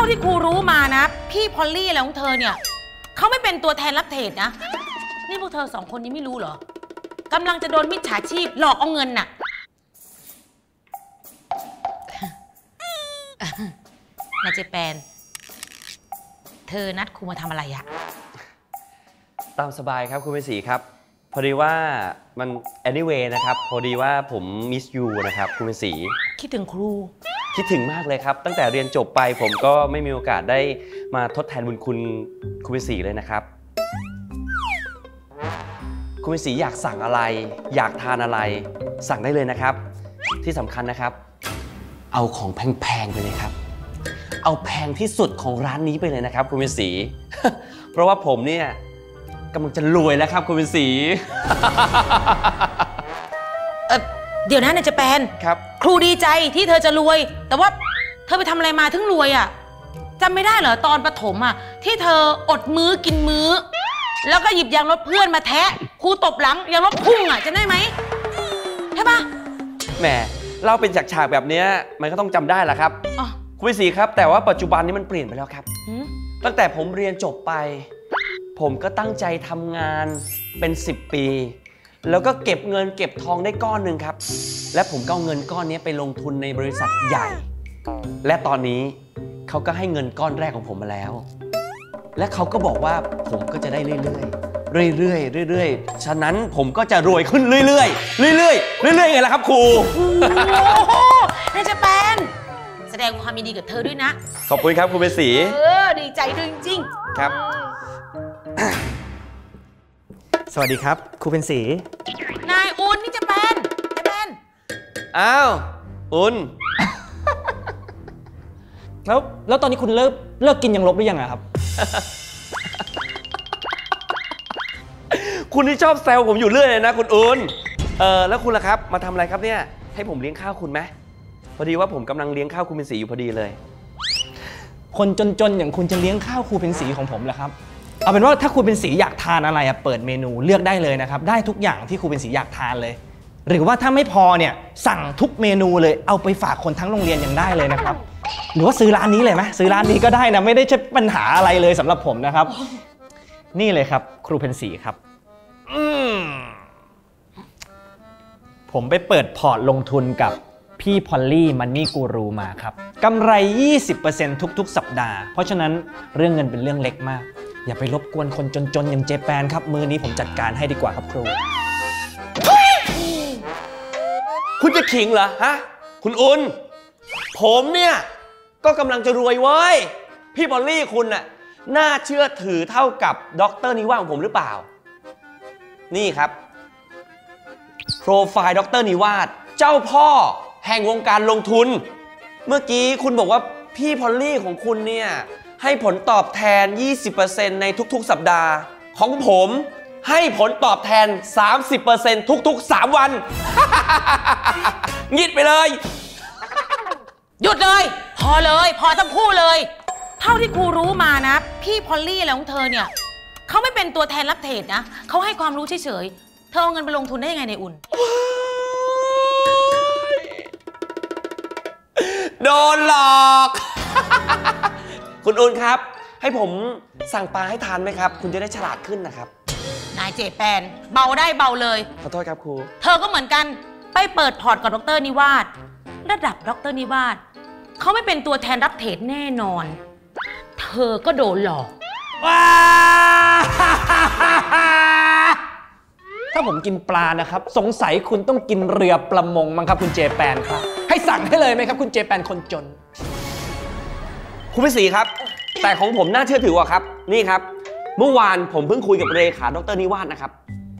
าที่ครูรู้มานะ พี่พอลลี่อะไรของเธอเนี่ยเขาไม่เป็นตัวแทนรับเทรดนะ นี่พวกเธอสองคนนี้ไม่รู้เหรอกำลังจะโดนมิจฉาชีพหลอกเอาเงินน่ะ นายเจแปน เธอนัดครูมาทำอะไรอะตามสบายครับคุณเป็นสีครับ พอดีว่ามัน anyway นะครับ พอดีว่าผม miss you นะครับ คุณเป็นสี คิดถึงครู คิดถึงมากเลยครับ ตั้งแต่เรียนจบไปผมก็ไม่มีโอกาสได้มาทดแทนบุญคุณคุณเป็นสีเลยนะครับ คุณเป็นสีอยากสั่งอะไร อยากทานอะไร สั่งได้เลยนะครับ ที่สำคัญนะครับ เอาของแพงๆไปเลยครับ เอาแพงที่สุดของร้านนี้ไปเลยนะครับ คุณเป็นสี เพราะว่าผมเนี่ยกำลังจะรวยแล้วครับ คุณเป็นสี เดี๋ยวนะนายเจแปนครับ ครูดีใจที่เธอจะรวย แต่ว่าเธอไปทำอะไรมาถึงรวยอะ่ะจำไม่ได้เหรอตอนประถมอะ่ะ ที่เธออดมื้อกินมื้อ แล้วก็หยิบยางรถเพื่อนมาแทะครูตบหลังยางรถพุ่งอะ่ะจำได้ไหมใช่ปะแหมเล่าเป็นฉากๆแบบเนี้ยมันก็ต้องจำได้แหละครับอ๋อคุณเป็นสีครับ แต่ว่าปัจจุบันนี้มันเปลี่ยนไปแล้วครับหืมตั้งแต่ผมเรียนจบไป ผมก็ตั้งใจทำงานเป็น 10 ปี แล้วก็เก็บเงินเก็บทองได้ก้อนหนึ่งครับ และผมก็เอาเงินก้อนนี้ไปลงทุนในบริษัทใหญ่ และตอนนี้เขาก็ให้เงินก้อนแรกของผมมาแล้ว และเขาก็บอกว่าผมก็จะได้เรื่อยๆเรื่อยๆ เรื่อยๆ ฉะนั้นผมก็จะรวยขึ้นเรื่อยๆ เรื่อยๆ เรื่อยๆไงล่ะครับครูโอ้โหนายเจแปนแสดงความยินดีกับเธอด้วยนะ ขอบคุณครับคุณเป็นสี เออ ดีใจด้วยจริง ๆ ครับ สวัสดีครับครูเป็นสี นายอุ่นนี่เจแปนเจแปนอ้าวอุ่นแล้วแล้วตอนนี้คุณเลิกเลิกกินยังลบหรือยังอะครับ คุณที่ชอบแซวผมอยู่เรื่อยเลยนะคุณอุ่นเออแล้วคุณล่ะครับ มาทำอะไรครับเนี่ย ให้ผมเลี้ยงข้าวคุณไหมพอดีว่าผมกำลังเลี้ยงข้าวคุณเป็นสีอยู่พอดีเลย คนจนๆอย่างคุณจะเลี้ยงข้าวครูเป็นสีของผมเหรอครับ เอาเป็นว่าถ้าครูเป็นสีอยากทานอะไรอะเปิดเมนูเลือกได้เลยนะครับได้ทุกอย่างที่ครูเป็นสีอยากทานเลย หรือว่าถ้าไม่พอเนี่ยสั่งทุกเมนูเลยเอาไปฝากคนทั้งโรงเรียนยังได้เลยนะครับ หรือว่าซื้อร้านนี้เลยไหมซื้อร้านนี้ก็ได้นะไม่ได้ใช่ปัญหาอะไรเลยสำหรับผมนะครับ นี่เลยครับ ครูเพนสีครับอผมไปเปิดพอร์ตลงทุนกับพี่พอลลี่ Money Guru มาครับกำไร 20%ทุกๆ สัปดาห์ เพราะฉะนั้นเรื่องเงินเป็นเรื่องเล็กมาก อย่าไปรบกวนคนจนๆ อย่างเจแปนครับ มือนี้ผมจัดการให้ดีกว่าครับครู คุณจะขิงเหรอฮะ คุณอุ่นผมเนี่ย ก็กำลังจะรวยเว้ย พี่พอลลี่คุณน่ะ น่าเชื่อถือเท่ากับด็อกเตอร์นิวาสของผมหรือเปล่า นี่ครับโปรไฟล์ด็อกเตอร์นิวาสเจ้าพ่อแห่งวงการลงทุน เมื่อกี้คุณบอกว่าพี่พอลลี่ของคุณเนี่ย ให้ผลตอบแทน 20%ในทุกๆ สัปดาห์ ของผมให้ผลตอบแทน 30%ทุกๆ 3 วัน งิดไปเลย หยุดเลย พอเลย พอทั้งคู่เลย เท่าที่ครูรู้มานะ พี่พอลลี่อะไรของเธอเนี่ยเขาไม่เป็นตัวแทนรับ trade นะเขาให้ความรู้เฉยๆ เธอเอาเงินไปลงทุนได้ยังไงนายอุ่น โดนหลอก คุณอุ่นครับ ให้ผมสั่งปลาให้ทานไหมครับ คุณจะได้ฉลาดขึ้นนะครับ นายเจแปน เบาได้เบาเลย ขอโทษครับครู เธอก็เหมือนกันไปเปิดพอร์ตกับดรนิวาสระดับดรนิวาสเขาไม่เป็นตัวแทนรับเทรดแน่นอน เธอก็โดนหลอกถ้าผมกินปลานะครับ สงสัยคุณต้องกินเรือประมงมั้งครับคุณเจแปนครับ ให้สั่งให้เลยไหมครับ คุณเจแปนคนจน คุณพิศรีครับ แต่ของผมน่าเชื่อถือกว่าครับ นี่ครับ เมื่อวานผมเพิ่งคุยกับเลขาดรนิวาสนะครับ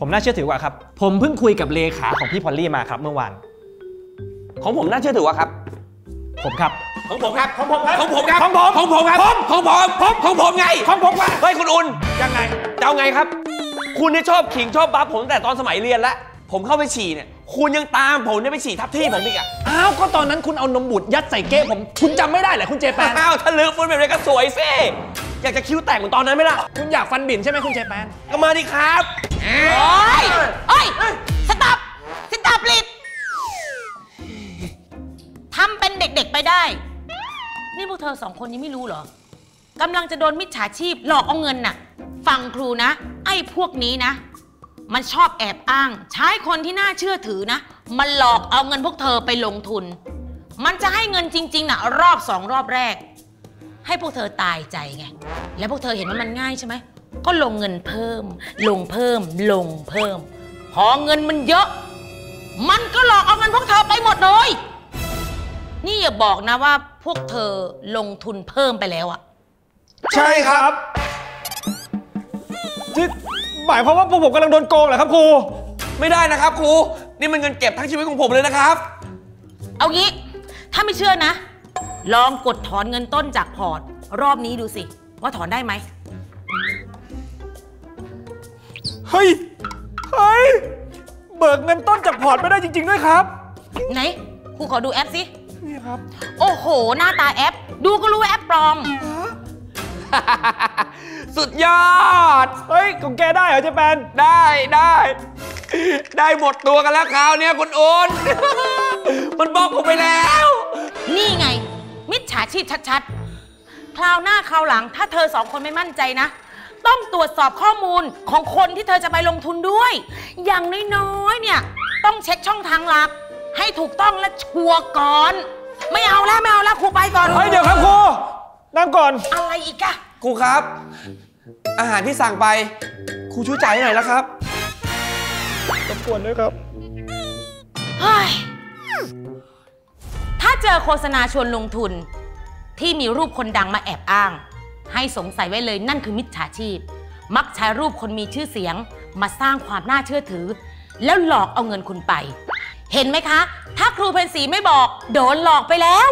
ผมน่าเชื่อถือกว่าครับ ผมเพิ่งคุยกับเลขาของพี่พอลลี่มาครับเมื่อวาน ของผมน่าเชื่อถือกว่าครับ ผมครับ ของผมครับ ของผมครับ ของผมครับ ของผม ของผมครับผม ของผมผมของผมไง ของผมว่า เฮ้ยคุณอุ่น ยังไง จะเอาไงครับ คุณนี่ชอบขิงชอบบัฟผมตั้งแต่ตอนสมัยเรียนแล้ว ผมเข้าไปฉี่เนี่ย คุณยังตามผมเนี่ยไปฉี่ทับที่ผมอีกอะอ้าว ก็ตอนนั้นคุณเอานมบุตรยัดใส่เก้ผม คุณจำไม่ได้เหรอคุณเจแปน อ้าวถ้าลือฟุ้นแบบนี้ก็สวยสิอยากจะคิ้วแต่งเหมือนตอนนั้นไหมล่ะ คุณอยากฟันบิ่นใช่ไหมคุณเจแปน ก็มาดิครับโอ้ยโอ้ย stop stop itทำเป็นเด็กๆไปได้ นี่พวกเธอสองคนยังไม่รู้เหรอกำลังจะโดนมิจฉาชีพหลอกเอาเงินน่ะ ฟังครูนะ ไอ้พวกนี้นะ มันชอบแอบอ้าง ใช้คนที่น่าเชื่อถือนะ มันหลอกเอาเงินพวกเธอไปลงทุน มันจะให้เงินจริงๆนะรอบสองรอบแรก ให้พวกเธอตายใจไง แล้วพวกเธอเห็นว่ามันง่ายใช่ไหม ก็ลงเงินเพิ่ม ลงเพิ่ม ลงเพิ่ม พอเงินมันเยอะ มันก็หลอกเอาเงินพวกเธอไปหมดเลย นี่อย่าบอกนะว่าพวกเธอลงทุนเพิ่มไปแล้วอะ ใช่ครับที่ หมายความว่าพวกผมกำลังโดนโกงเหรอครับครู ไม่ได้นะครับครู นี่มันเงินเก็บทั้งชีวิตของผมเลยนะครับ เอางี้ ถ้าไม่เชื่อนะ ลองกดถอนเงินต้นจากพอร์ต รอบนี้ดูสิ ว่าถอนได้ไหม เฮ้ย เฮ้ย เบิกเงินต้นจากพอร์ตไม่ได้จริง ๆ ด้วยครับ ไหนครูขอดูแอปสิ นี่ครับ โอ้โห หน้าตาแอป ดูก็รู้ว่าแอปปลอม สุดยอด เฮ้ย ของแกได้เหรอเจแปนได้ได้ ได้หมดตัวกันแล้วคราวเนี้ยคุณอุนมันบอกผมไปแล้ว นี่ไง มิจฉาชีพชัดๆ คราวหน้าคราวหลัง ถ้าเธอสองคนไม่มั่นใจนะ ต้องตรวจสอบข้อมูลของคนที่เธอจะไปลงทุนด้วย อย่างน้อยๆ เนี่ย ต้องเช็คช่องทางหลัก ให้ถูกต้องและชัวร์ก่อน ไม่เอาแล้วไม่เอาแล้วครูไปก่อน เฮ้ย เดี๋ยวครับครู นั่งก่อน อะไรอีกอะครูครับ อาหารที่สั่งไป ครูช่วยจ่ายให้หน่อยแล้วครับรบกวนด้วยครับ เฮ้ย ถ้าเจอโฆษณาชวนลงทุน ที่มีรูปคนดังมาแอบอ้าง ให้สงสัยไว้เลยนั่นคือมิจฉาชีพ มักใช้รูปคนมีชื่อเสียง มาสร้างความน่าเชื่อถือ แล้วหลอกเอาเงินคุณไป เห็นไหมคะ ถ้าครูเพนสีไม่บอก โดนหลอกไปแล้ว